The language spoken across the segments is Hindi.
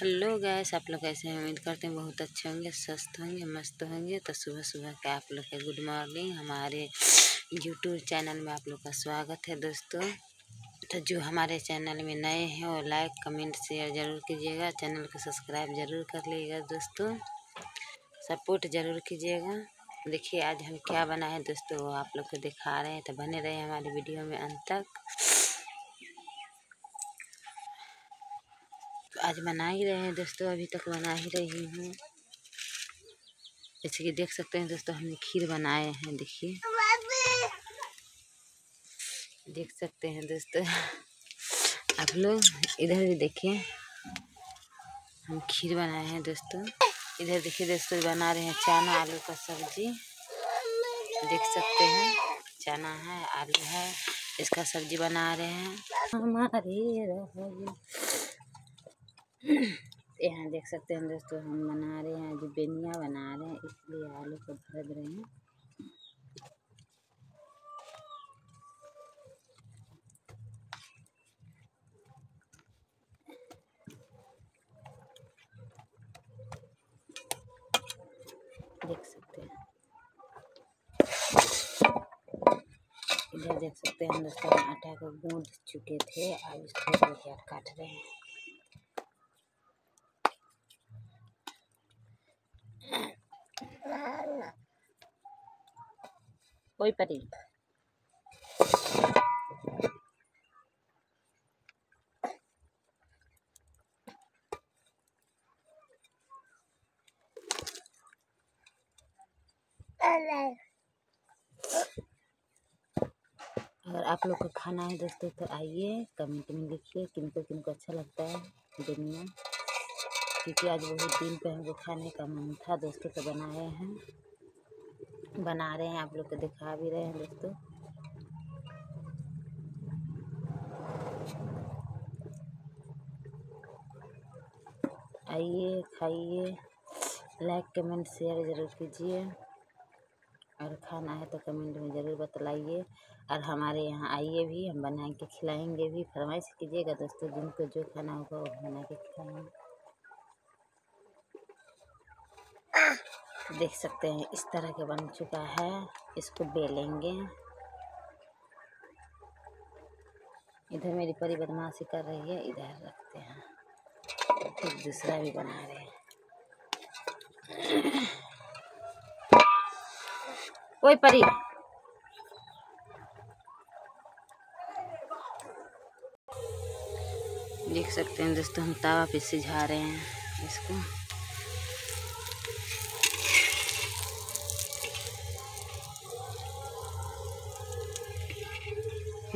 हेलो गैस आप लोग कैसे हैं? उम्मीद करते हैं बहुत अच्छे होंगे, स्वस्थ होंगे, मस्त होंगे। तो सुबह सुबह के आप लोग के गुड मॉर्निंग। हमारे यूट्यूब चैनल में आप लोग का स्वागत है दोस्तों। तो जो हमारे चैनल में नए हैं, वो लाइक, कमेंट, शेयर ज़रूर कीजिएगा। चैनल को सब्सक्राइब ज़रूर कर लीजिएगा दोस्तों। सपोर्ट ज़रूर कीजिएगा। देखिए, आज हम क्या बनाए दोस्तों, वो आप लोग को दिखा रहे हैं। तो बने रहे हमारे वीडियो में अंत तक। तो आज बना ही रहे हैं दोस्तों, अभी तक बना ही रही हूँ। जैसे कि देख सकते हैं दोस्तों, हमने खीर बनाए हैं, देखिए। देख सकते हैं दोस्तों, आप लोग इधर भी देखिए। हम खीर बनाए हैं दोस्तों। इधर देखिए दोस्तों, बना रहे हैं चना, आलू का सब्ज़ी। देख सकते हैं, चना है, आलू है, इसका सब्ज़ी बना रहे हैं। हमारे यहाँ देख सकते हैं दोस्तों, हम बना रहे हैं जो बेनिया बना रहे हैं, इसलिए आलू को भर रहे हैं। देख सकते हैं। देख सकते हैं दोस्तों, आटा को गूंद चुके थे, अब इसको काट रहे हैं। कोई परी अगर आप लोग को खाना है दोस्तों तो आइए कमेंट में लिखिए किनको किनको अच्छा लगता है, दुनिया। क्योंकि आज बहुत दिन पे हमको खाने का मन था, दोस्तों तो बनाए हैं। बना रहे हैं, आप लोग को दिखा भी रहे हैं, दोस्तों। आइए, खाइए, लाइक, कमेंट, शेयर ज़रूर कीजिए। और खाना है तो कमेंट में ज़रूर बतलाइए। और हमारे यहाँ आइए भी, हम बना के खिलाएँगे भी। फरमाइश कीजिएगा दोस्तों, जिनको जो खाना होगा वो बना के खिलाएँगे। देख सकते हैं, इस तरह के बन चुका है। इसको बेलेंगे। इधर मेरी परी बदमाशी कर रही है, इधर रखते हैं। फिर दूसरा भी बना रहे हैं। कोई परी। देख सकते हैं दोस्तों, हम तावा पे सिझा रहे हैं इसको।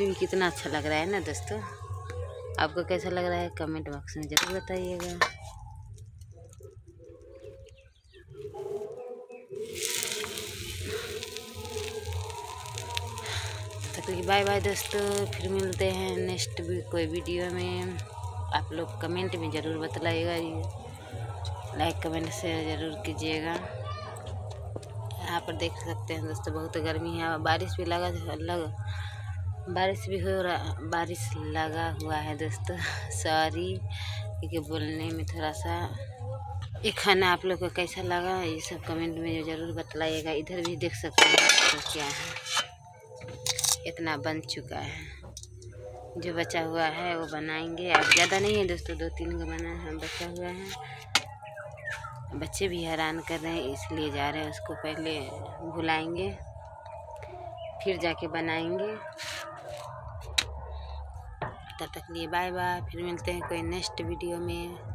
भी कितना अच्छा लग रहा है ना दोस्तों? आपको कैसा लग रहा है? कमेंट बॉक्स में ज़रूर बताइएगा। बाय बाय दोस्तों, फिर मिलते हैं नेक्स्ट भी कोई वीडियो में। आप लोग कमेंट में ज़रूर बतलाइएगा। लाइक कमेंट से ज़रूर कीजिएगा। यहाँ पर देख सकते हैं दोस्तों, बहुत गर्मी है। बारिश भी लगा लग बारिश भी हो रहा, बारिश लगा हुआ है दोस्तों। सॉरी क्योंकि बोलने में थोड़ा सा ये खाना आप लोग को कैसा लगा, ये सब कमेंट में ज़रूर बतलाइएगा। इधर भी देख सकते हैं तो क्या है। इतना बन चुका है। जो बचा हुआ है वो बनाएँगे। अब ज़्यादा नहीं है दोस्तों दो तीन का बना है, बचा हुआ है। बच्चे भी हैरान कर रहे हैं, इसलिए जा रहे हैं, उसको पहले भुलाएँगे, फिर जाके बनाएँगे। तब तक लिए बाय बाय फिर मिलते हैं कोई नेक्स्ट वीडियो में।